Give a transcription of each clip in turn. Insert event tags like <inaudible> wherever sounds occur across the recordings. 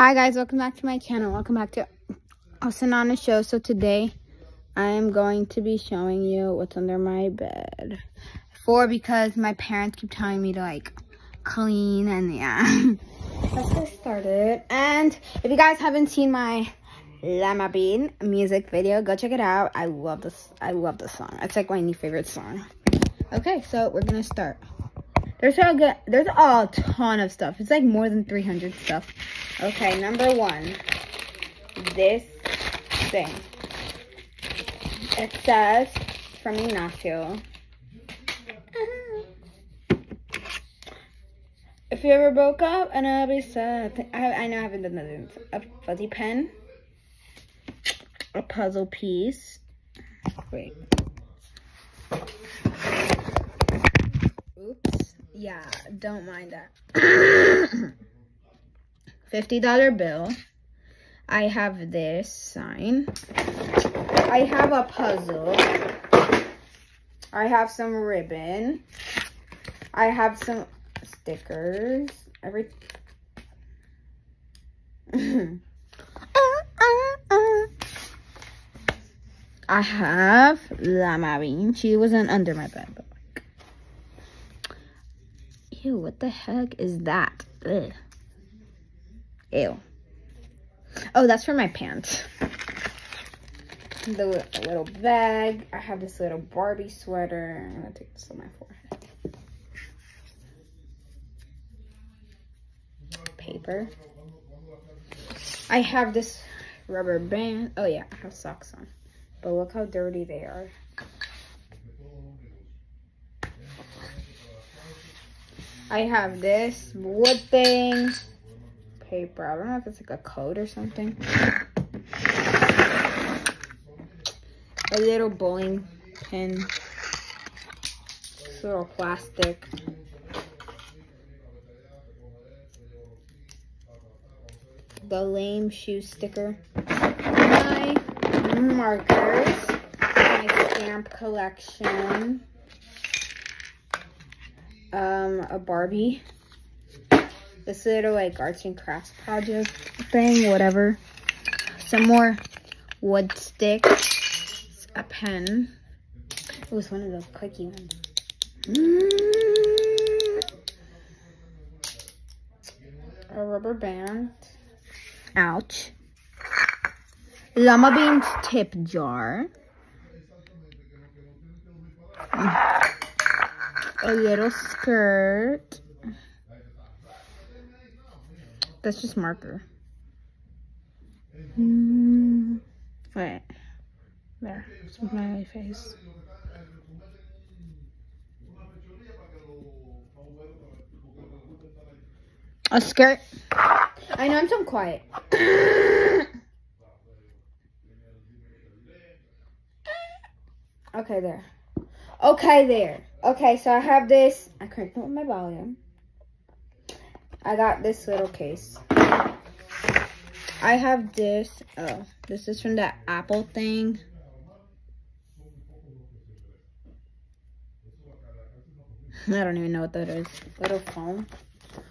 Hi guys, welcome back to my channel. Welcome back to Asanana Show. So today I am going to be showing you what's under my bed. For because my parents keep telling me to like clean and yeah. <laughs> Let's get started. And if you guys haven't seen my Llama Bean music video, go check it out. I love this. I love this song. It's like my new favorite song. Okay, so we're gonna start. There's a good, there's a ton of stuff. It's like more than 300 stuff. Okay, number one, this thing. It says from Ignacio. If you ever broke up and I'll be sad, I, I know I haven't done that. A fuzzy pen, a puzzle piece. Wait. Oops. Yeah, don't mind that. <coughs> $50 bill. I have this sign. I have a puzzle. I have some ribbon. I have some stickers. Every <coughs> I have Llama Bean. She wasn't under my bed, ew, what the heck is that? Ugh. Ew. Oh, that's for my pants. The little bag. I have this little Barbie sweater. I'm gonna take this on my forehead. Paper. I have this rubber band. Oh yeah, I have socks on. But look how dirty they are. I have this wood thing paper. I don't know if it's like a code or something. A little bowling pin. This little plastic. The lame shoe sticker. My markers. My stamp collection. Um, a Barbie this little like arts and crafts project thing, whatever. Some more wood sticks, a pen. It was one of those clicky ones. A rubber band. Ouch. Llama Beans tip jar. A little skirt. That's just marker. Mm, wait. There. my face. A skirt. I know I'm so quiet. <coughs> okay, there. Okay, there. Okay, so I have this. I cranked up my volume. I got this little case. I have this. Oh, this is from that Apple thing. <laughs> I don't even know what that is. Little phone,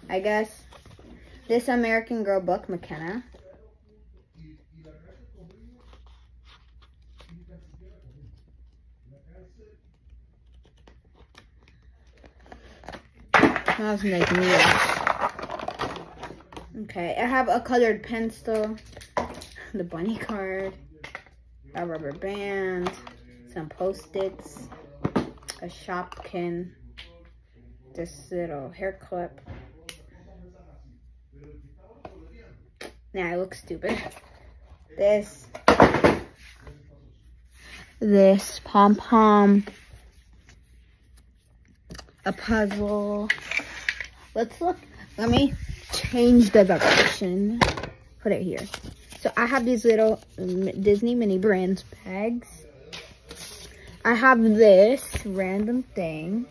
I guess. This American Girl book, McKenna. Was making me Okay, I have a colored pencil, the bunny card, a rubber band, some post-its, a Shopkin, this little hair clip. Now I look stupid. This, this pom-pom, a puzzle. Let's look, let me change the direction. Put it here. So I have these little um, Disney mini brands bags. I have this random thing.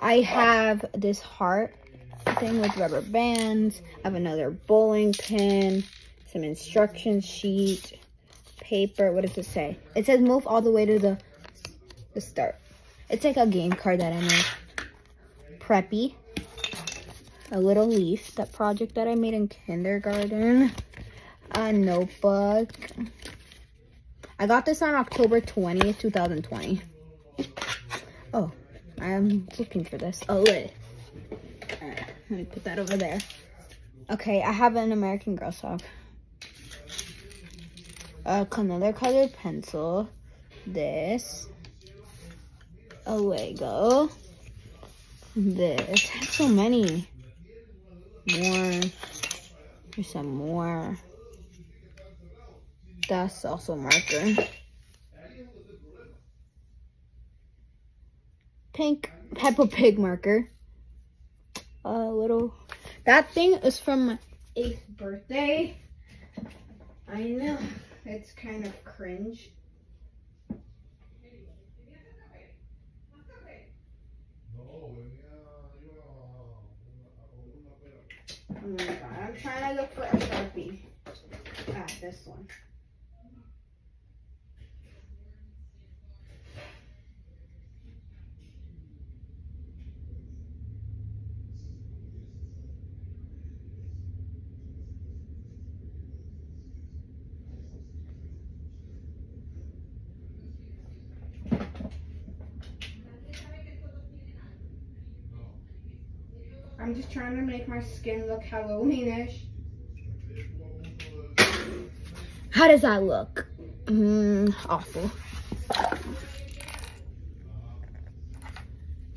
I have this heart thing with rubber bands. I have another bowling pin, some instruction sheet, paper. What does it say? It says move all the way to the, the start. It's like a game card that I made. Preppy a little leaf, that project that I made in kindergarten, a notebook. I got this on October 20th, 2020. Oh, I'm looking for this. A lid. Alright, let me put that over there. Okay, I have an American Girl sock. Uh, another colored pencil. This. A Lego. This. I have so many. More. There's some more. That's also marker. Pink Peppa Pig marker. A little. That thing is from my eighth birthday. I know. It's kind of cringe. Oh my god, I'm trying to look for a Sharpie. Ah, this one. I'm just trying to make my skin look Halloweenish. How does that look? Mm, awful.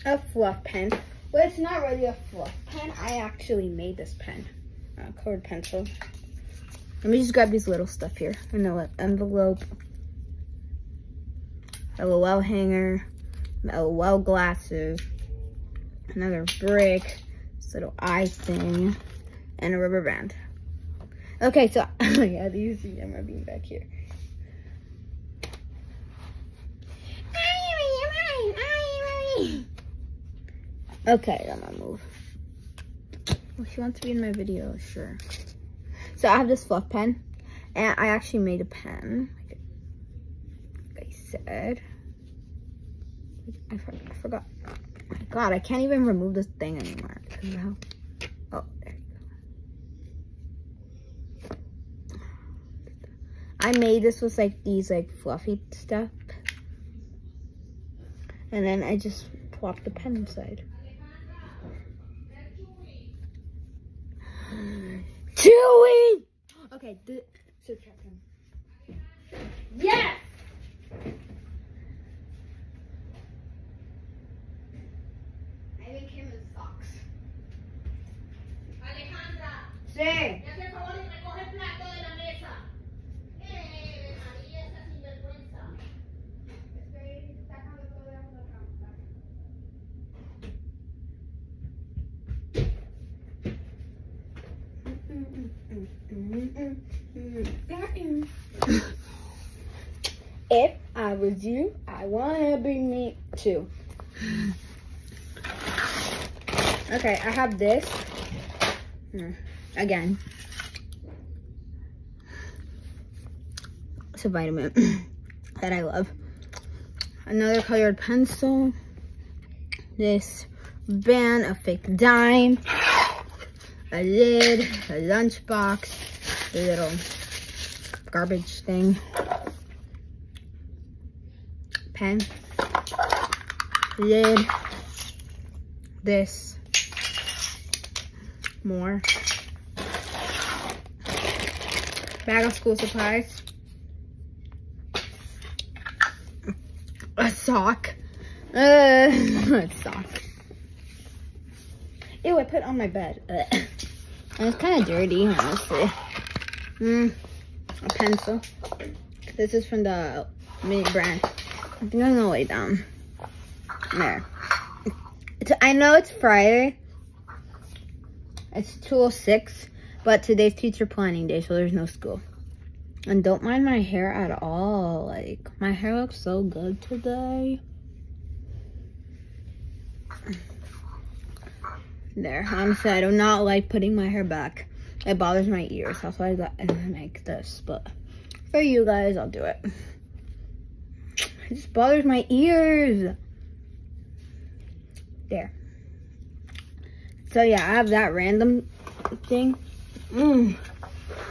A fluff pen. Well, it's not really a fluff pen. I actually made this pen. A colored pencil. Let me just grab these little stuff here. An envelope. LOL hanger. LOL glasses. Another brick little eye thing, and a rubber band. Okay, so <laughs> yeah, these I'm rubbing back here. Okay, I'm gonna move. Well, she wants to be in my video, sure. So I have this fluff pen, and I actually made a pen, like I said. I, I forgot. Oh my God, I can't even remove this thing anymore. Oh, there you go. I made this with like these like fluffy stuff. And then I just plopped the pen inside. Chewy! Okay, so check him. Yes! Sí. Me hace el favor y recoge <laughs> If I was you, I want to be me too. Okay, I have this. Again. It's a vitamin <coughs> that I love. Another colored pencil. This band, a fake dime, a lid, a lunchbox, a little garbage thing, pen, lid, this, more, Bag of school supplies. A sock. Uh, <laughs> a sock. Ew, I put on my bed. <laughs> It's kind of dirty, honestly. Mm, a pencil. This is from the mini brand. I think I'm gonna lay down. There. It's, I know it's Friday. It's 2.06. But today's teacher planning day, so there's no school. And don't mind my hair at all. Like, my hair looks so good today. There. Honestly, I do not like putting my hair back. It bothers my ears. That's why I got to make this. But for you guys, I'll do it. It just bothers my ears. There. So yeah, I have that random thing. Mm.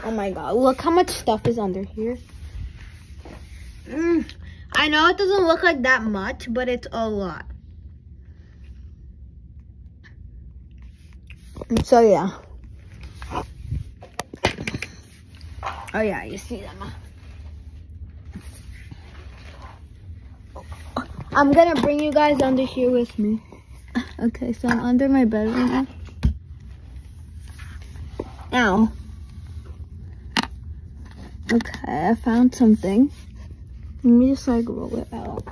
Oh my god, look how much stuff is under here. Mm. I know it doesn't look like that much, but it's a lot. So yeah. Oh yeah, you see them. I'm gonna bring you guys under here with me. <laughs> Okay, so I'm under my bed right now. Ow. Okay, I found something. Let me just like roll it out.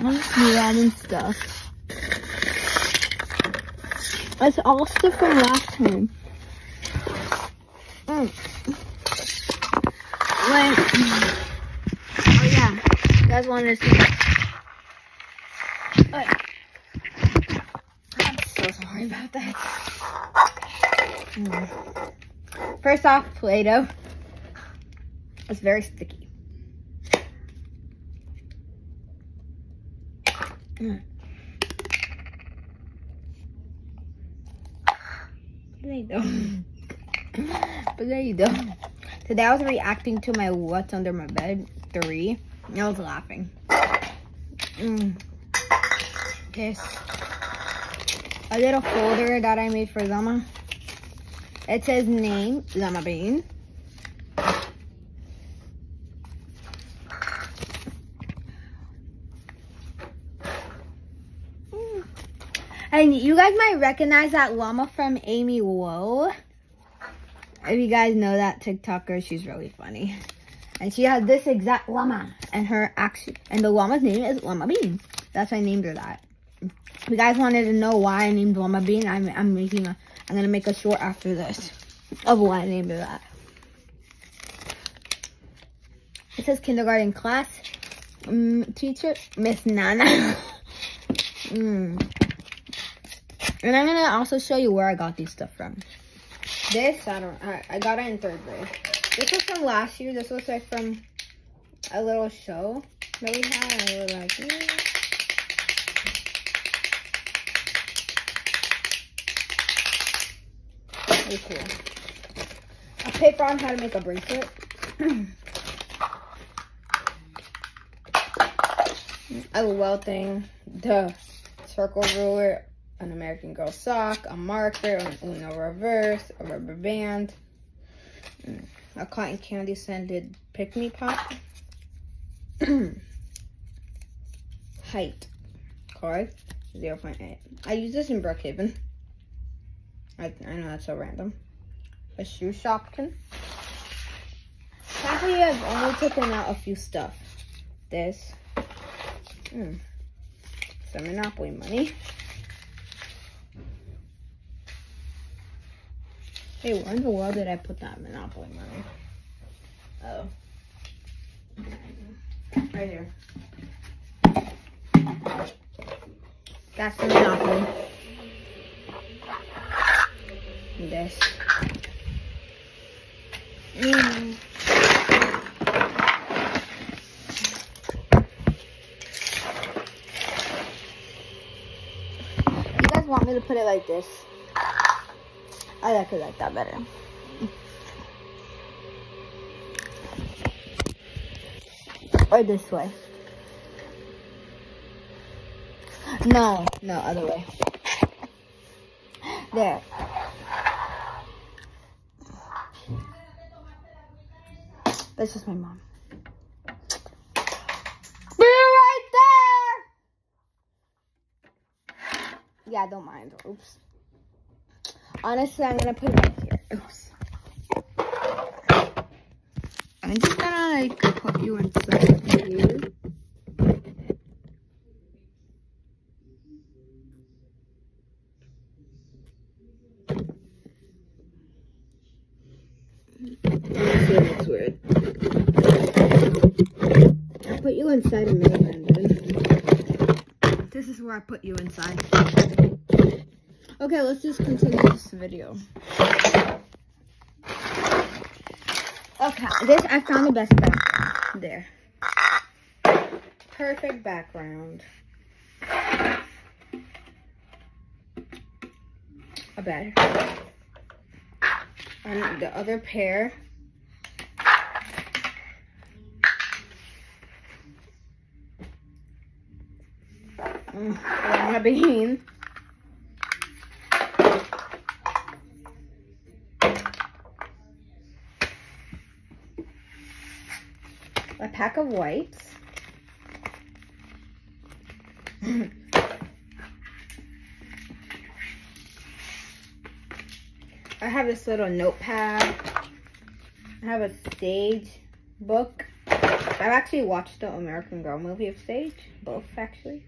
I'm just grabbing stuff. That's all stuff from last time. Mm. When, oh yeah, you guys wanted to see. I'm so sorry about that. Mm. First off, Play-Doh. It's very sticky. Mm. Play-Doh. Play-Doh. Today I was reacting to my What's Under My Bed 3. And I was laughing. Mm. This. A little folder that I made for Zama. It says name, Zama Bean. And you guys might recognize that llama from Amy Woe. If you guys know that TikToker, she's really funny. And she has this exact llama. And her action and the llama's name is Llama Bean. That's why I named her that. If you guys wanted to know why I named Llama Bean, I'm, I'm making a I'm gonna make a short after this of why I named her that. It says kindergarten class um, teacher, Miss Nana. <laughs> mm. And I'm gonna also show you where I got these stuff from. This, I don't, I, I got it in third grade. This was from last year. This was like from a little show that we had. And we were like, mm. yeah. Really cool. A paper on how to make a bracelet. a well thing, the circle ruler, an American Girl sock, a marker, an Uno reverse, a rubber band, a cotton candy scented Pikmi Pop, <clears throat> height card 0.8. I use this in Brookhaven. I, I know that's so random. A shoe shopkin. Sadly, I've only taken out a few stuff. This. Mm, some Monopoly money. Hey, where in the world did I put that Monopoly money? Oh. Right here. That's the Monopoly this. Mm. You guys want me to put it like this? I it like that better. Or this way. No, no, other way. There. That's just my mom. Be right there! Yeah, don't mind. Oops. Honestly, I'm gonna put it right here. Oops. I'm just gonna like put you inside here. It weird. I put you inside a This is where I put you inside. Okay, let's just continue this video. Okay, this I found the best background. There. Perfect background. a bed. And the other pair mm, bean. A pack of wipes. I have this little notepad. I have a stage book. I've actually watched the American Girl movie of Stage. Both, actually.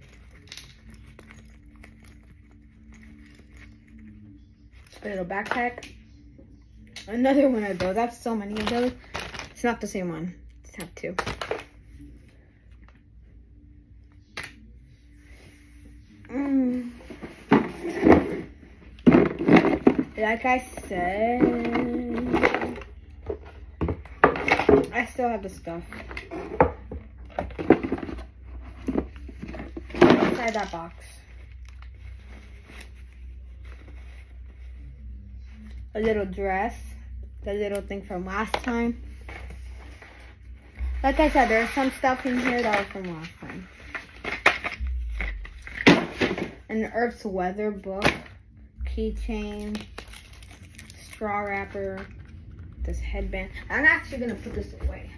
A little backpack. Another one of those. I have so many of those. It's not the same one. Just have two. Mm. Like I said, I still have the stuff. Inside that box. A little dress. The little thing from last time. Like I said, there's some stuff in here that was from last time. An Earth's Weather book. Keychain straw wrapper, this headband. I'm actually gonna put this away.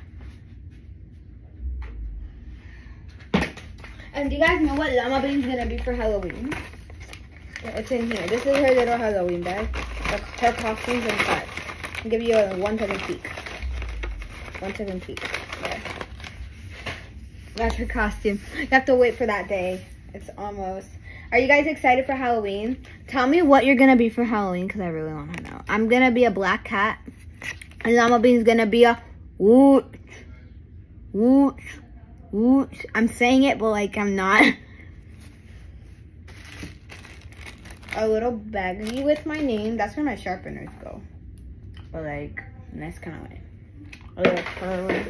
And do you guys know what Llama Bean's gonna be for Halloween? It's in here. This is her little Halloween bag. Her costume's inside. I'll give you a one second peek. One second peek. That's her costume. You have to wait for that day. It's almost are you guys excited for Halloween? Tell me what you're gonna be for Halloween because I really want to know. I'm gonna be a black cat. And Llama Bean's gonna be a wooch, wooch, wooch. I'm saying it, but like I'm not. <laughs> a little baggie with my name. That's where my sharpeners go. But like, nice kind of way. A little curler.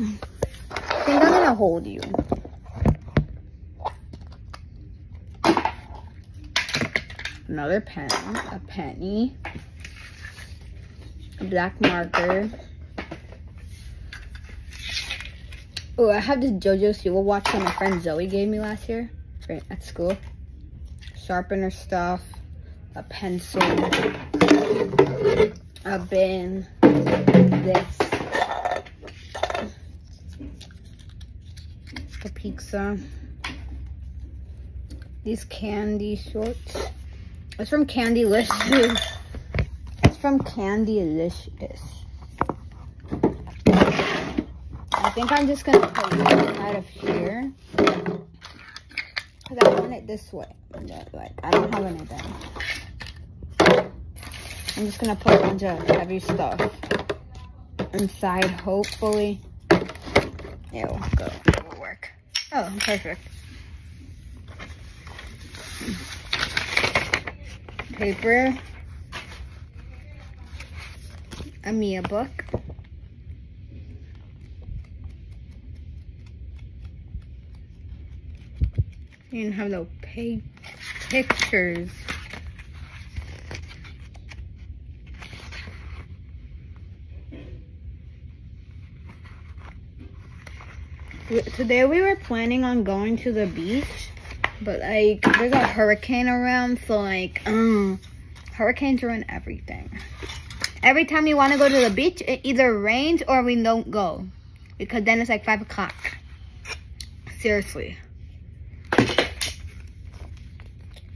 I think I'm gonna hold you. another pen, a penny, a black marker. Oh, I have this JoJo Siwa watch that my friend Zoe gave me last year right, at school. Sharpener stuff, a pencil, a bin, this, a pizza, these candy shorts. It's from Candylicious. It's from Candylicious. I think I'm just gonna put it out of here. Cause I want it this way. Like I don't have anything. I'm just gonna put a bunch of heavy stuff inside, hopefully. It will go. Oh, perfect. paper, a Mia book, and have no pay pictures. Today we were planning on going to the beach but like, there's a hurricane around, so like, um, <clears throat> hurricanes ruin everything. Every time you want to go to the beach, it either rains or we don't go. Because then it's like 5 o'clock. Seriously.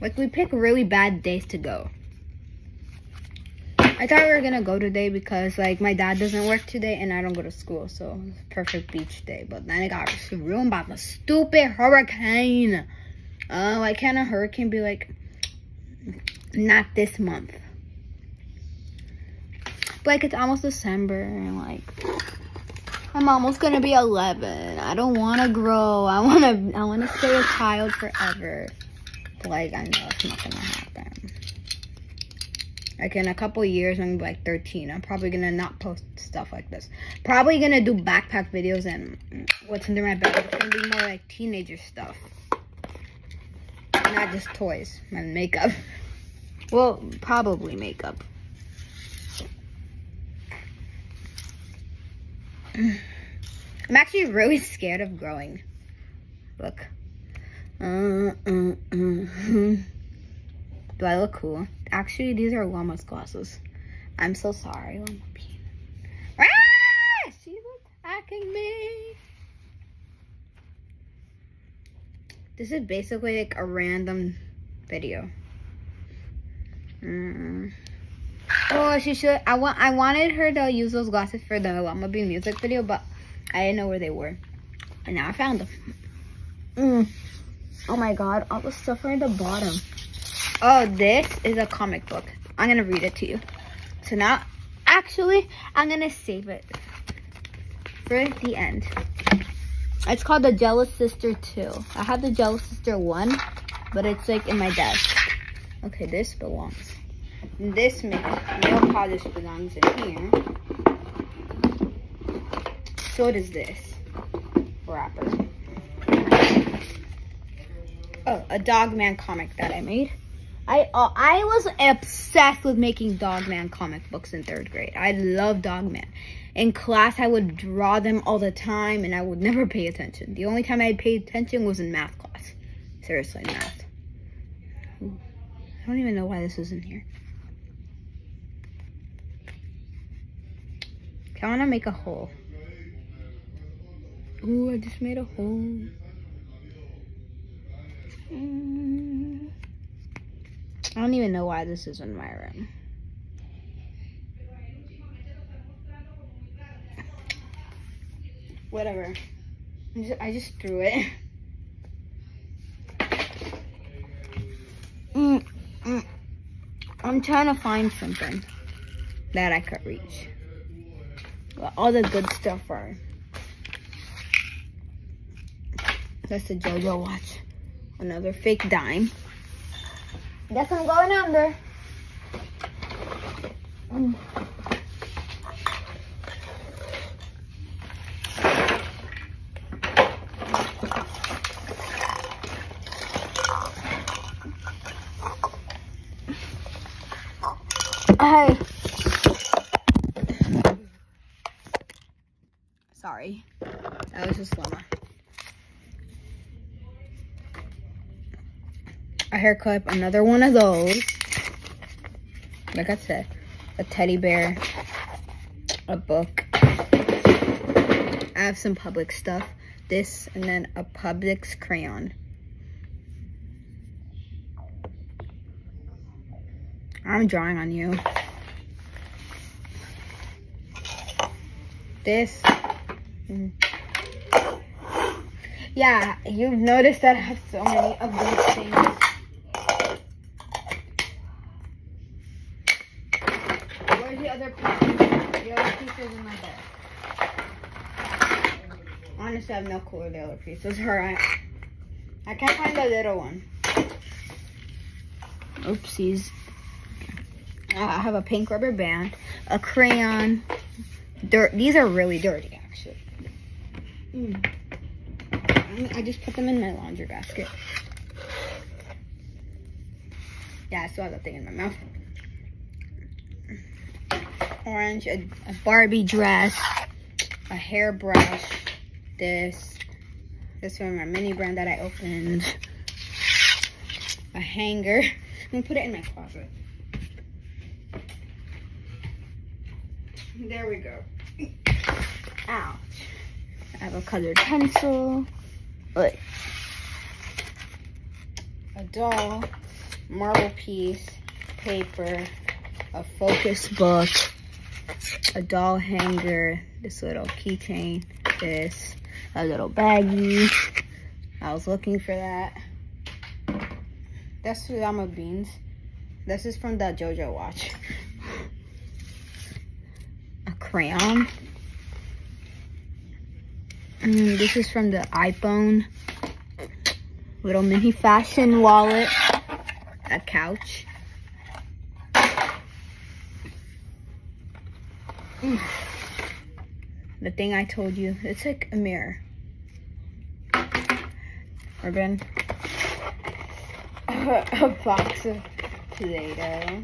Like, we pick really bad days to go. I thought we were gonna go today because like my dad doesn't work today and I don't go to school, so perfect beach day. But then it got ruined by the stupid hurricane. Uh, why can't a hurricane be like, not this month? But like, it's almost December, and like, I'm almost gonna be 11. I don't want to grow. I want to, I want to stay a child forever. But like, I know it's not gonna happen. Like in a couple years, I'm like 13. I'm probably gonna not post stuff like this. Probably gonna do backpack videos and what's under my bed. It's gonna be more like teenager stuff. Not just toys and makeup. <laughs> Well, probably makeup. <sighs> I'm actually really scared of growing. Look. Uh, uh, uh. <laughs> Do I look cool? Actually, these are Llama's glasses. I'm so sorry, Llama Bean. Ah! She's attacking me. This is basically like a random video. Mm. Oh, she should. I want. I wanted her to use those glasses for the Llama Bean music video, but I didn't know where they were, and now I found them. Mm. Oh my God! All the stuff are at the bottom. Oh, this is a comic book. I'm gonna read it to you. So now, actually, I'm gonna save it for the end. It's called The Jealous Sister 2. I have The Jealous Sister 1, but it's like in my desk. Okay, this belongs. This nail polish belongs in here. So does this wrapper. Oh, a Dogman comic that I made. I uh, I was obsessed with making Dogman comic books in third grade. I love Dogman. In class, I would draw them all the time, and I would never <laughs> pay attention. The only time I paid attention was in math class. Seriously, math. Ooh. I don't even know why this is in here. I want to make a hole. Ooh, I just made a hole. Mm. I don't even know why this is in my room. Whatever. I just, I just threw it. Mm, mm. I'm trying to find something that I could reach. All the good stuff are. That's the JoJo watch. Another fake dime. Guess I'm going under. Mm. Hey. Sorry. That was just Llama. a hair clip, another one of those. Like I said, a teddy bear, a book. I have some Publix stuff. This and then a Publix crayon. I'm drawing on you. This. Mm. Yeah, you've noticed that I have so many of those things. other pieces, the other pieces in my bed. Honestly, I have no clue the other pieces are at. I can't find the little one. Oopsies. Uh, I have a pink rubber band, a crayon. Dirt. These are really dirty, actually. Mm. I just put them in my laundry basket. Yeah, I still have that thing in my mouth orange, a, a Barbie dress, a hairbrush, this, this from my mini brand that I opened, a hanger. I'm gonna put it in my closet. There we go. Ouch. I have a colored pencil. Look. A doll, marble piece, paper, a focus book, a doll hanger, this little keychain, this, a little baggie. I was looking for that. That's Llama Beans. This is from the JoJo watch. A crayon. Mm, this is from the iPhone. Little mini fashion wallet. A couch. The thing I told you. It's like a mirror. Ribbon. <laughs> a box of Play-Doh.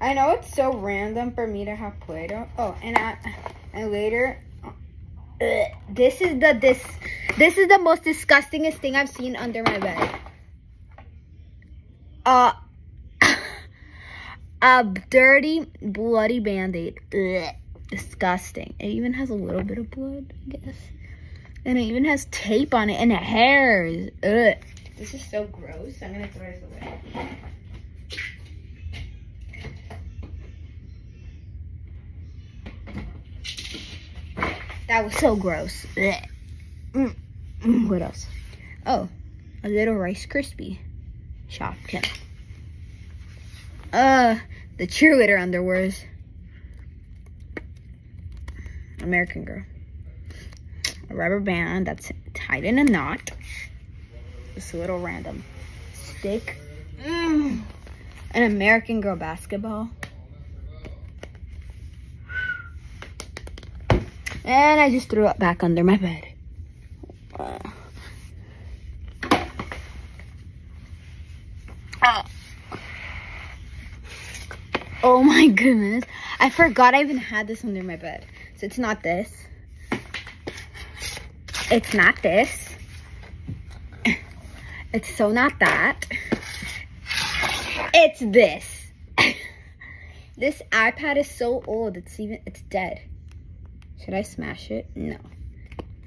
I know it's so random for me to have Play-Doh. Oh, and I, and later, ugh, this is the this this is the most disgustingest thing I've seen under my bed. Uh, <coughs> a dirty, bloody band-aid. Disgusting. It even has a little bit of blood, I guess. And it even has tape on it and hairs. Ugh. This is so gross. I'm gonna throw this away. That was so gross. Mm, mm, what else? Oh, a little Rice Krispie Shopkin. Uh, the cheerleader underwears. American Girl. A rubber band that's tied in a knot. Just a little random stick. Mm. An American Girl basketball. And I just threw it back under my bed. Oh my goodness. I forgot I even had this under my bed. So it's not this. It's not this. It's so not that. It's this. <laughs> this iPad is so old. It's even, it's dead. Should I smash it? No.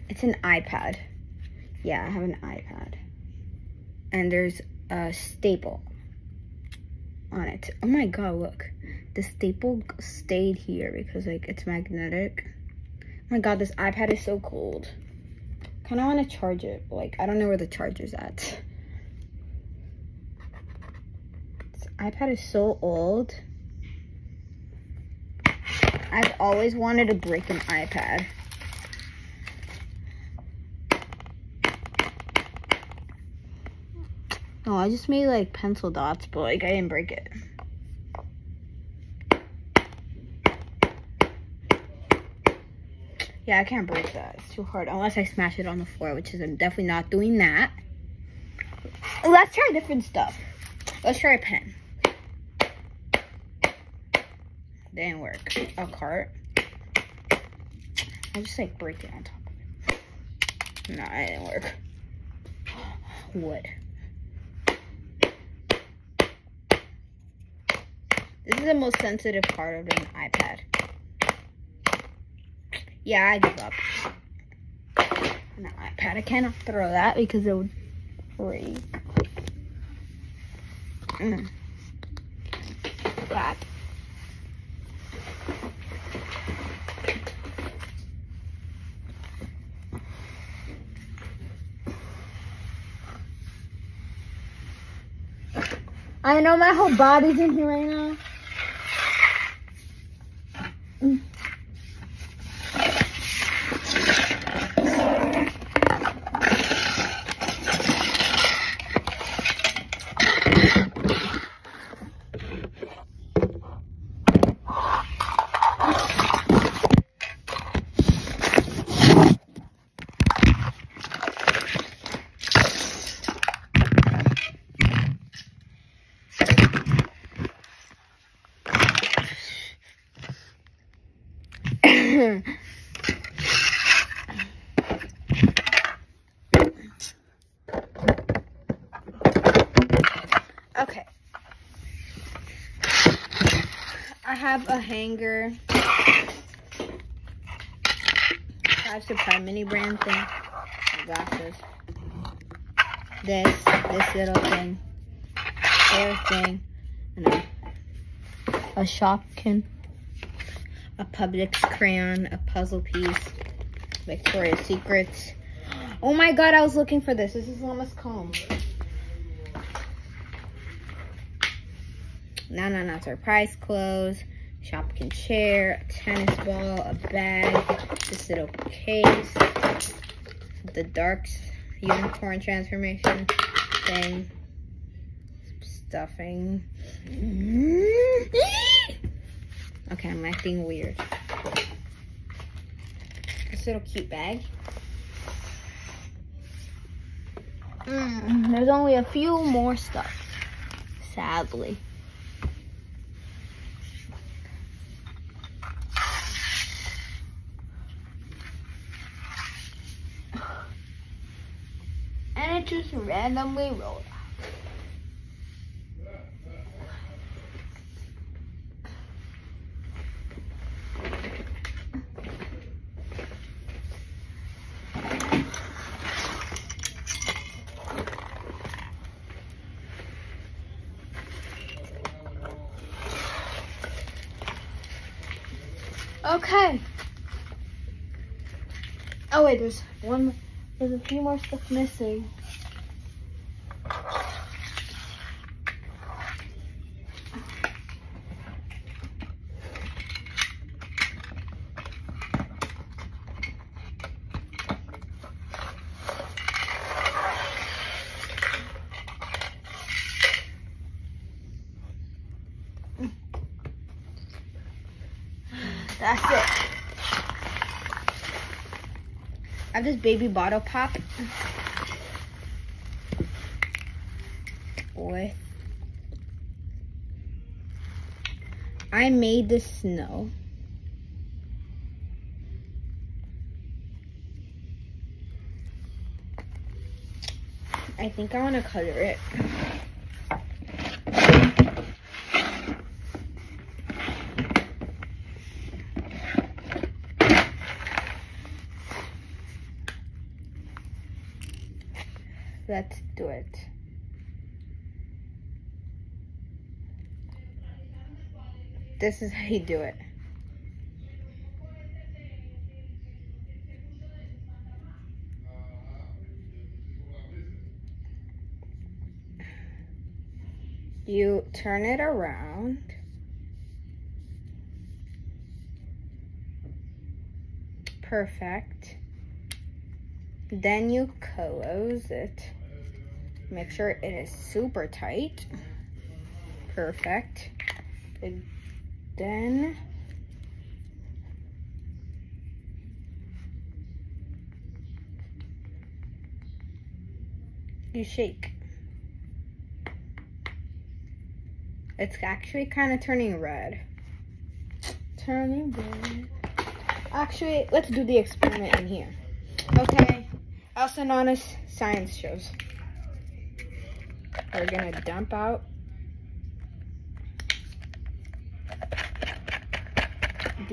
It's an iPad. Yeah, I have an iPad. And there's a staple on it. Oh my god, look. The staple stayed here because like it's magnetic. Oh my god, this iPad is so cold. Kind of want to charge it. Like, I don't know where the charger's at. This iPad is so old. I've always wanted to break an iPad. Oh, I just made like pencil dots, but like I didn't break it. Yeah, I can't break that. It's too hard. Unless I smash it on the floor, which is I'm definitely not doing that. Let's try different stuff. Let's try a pen. Didn't work. A cart. I just like break it on top of it. No, it didn't work. Wood. This is the most sensitive part of an iPad. Yeah, I give up. An iPad. I cannot throw that because it would break. Mm. That. I know my whole body's in here right now. Mm. okay. I have a hanger. I have some mini brand thing. I got this. This, this little thing. Hair thing. And a, a Shopkin a Publix crayon, a puzzle piece, Victoria's Secrets. Oh my god, I was looking for this. This is Llama's comb. No, no, no. Surprise clothes, Shopkin chair, a tennis ball, a bag, this little case, the dark unicorn transformation thing, stuffing. Okay, I'm acting weird. this little cute bag. Mm, there's only a few more stuff, sadly. And it randomly rolled. Okay. Oh wait, there's one. There's a few more stuff missing. That's it. I have this baby bottle pop with I made the snow. I think I want to color it. Let's do it. This is how you do it. You turn it around. Perfect. Then you close it. Make sure it is super tight. Perfect. And then you shake. It's actually kind of turning red. Turning red. Actually, let's do the experiment in here. Okay, Elsa and Anna's science shows. We're gonna dump out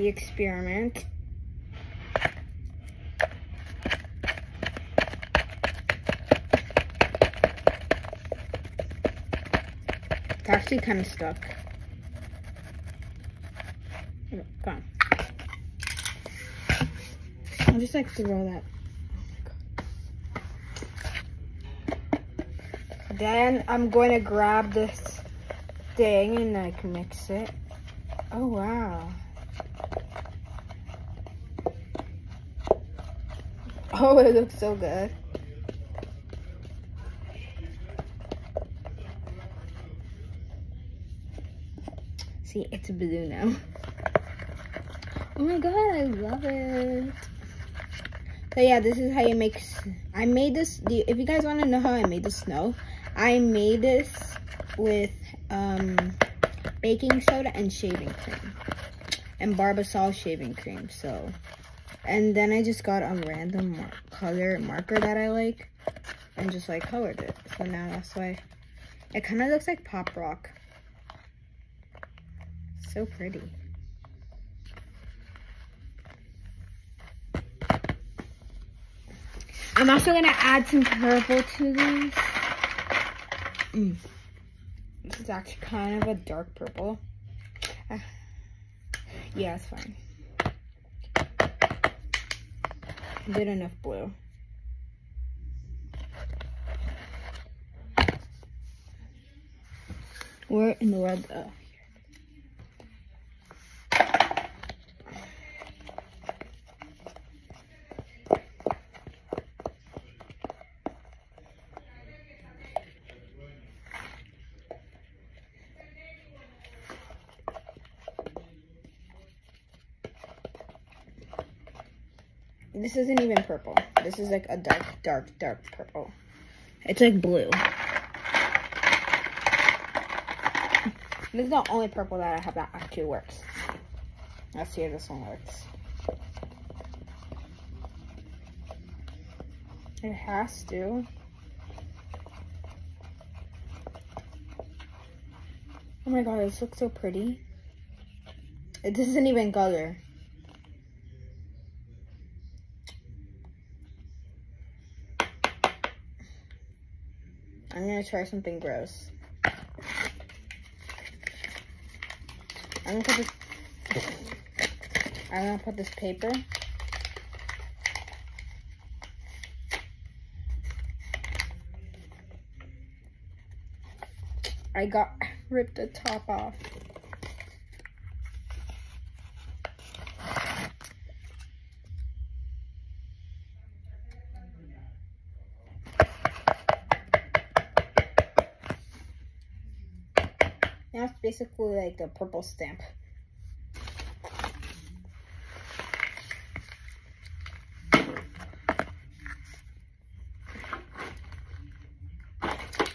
the experiment. It's actually kind of stuck. Come on. I'll just like to throw that. Then I'm going to grab this thing and like mix it. Oh wow. Oh, it looks so good. See, it's blue now. Oh my god, I love it. So yeah, this is how you make, I made this, if you guys want to know how I made the snow, I made this with um, baking soda and shaving cream. And Barbasol shaving cream, so. And then I just got a random mar color marker that I like and just like colored it. So now that's why it kind of looks like pop rock. So pretty. I'm also gonna add some purple to these. Mm. This is actually kind of a dark purple. Uh, yeah, it's fine. Good enough blue. Where in the world? Uh, this isn't even purple. This is like a dark, dark, dark purple. It's like blue. This is the only purple that I have that actually works. Let's see if this one works. It has to. Oh my god, this looks so pretty. It doesn't even color. I'm gonna try something gross. I'm gonna put this. I'm gonna put this paper. I got ripped the top off. Basically like the purple stamp.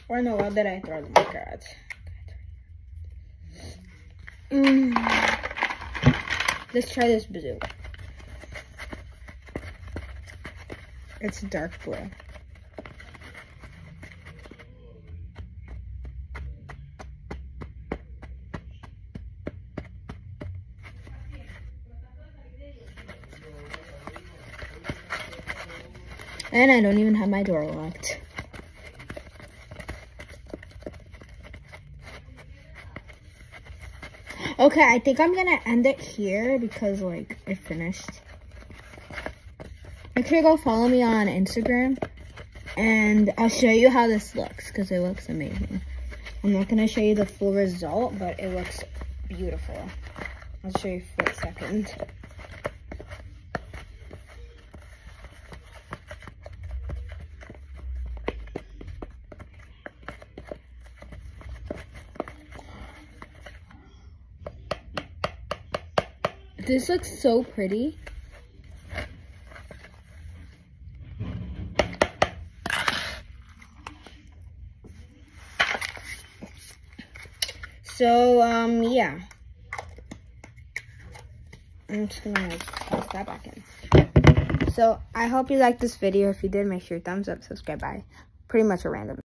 Or no, what did I throw the marker at? Mm. Let's try this blue. It's dark blue. And I don't even have my door locked. Okay, I think I'm gonna end it here because like I finished. Make sure you go follow me on Instagram and I'll show you how this looks because it looks amazing. I'm not gonna show you the full result, but it looks beautiful. I'll show you for a second. This looks so pretty. So, um, yeah. I'm just gonna like toss that back in. So, I hope you liked this video. If you did, make sure thumbs up, subscribe, bye. Pretty much a random.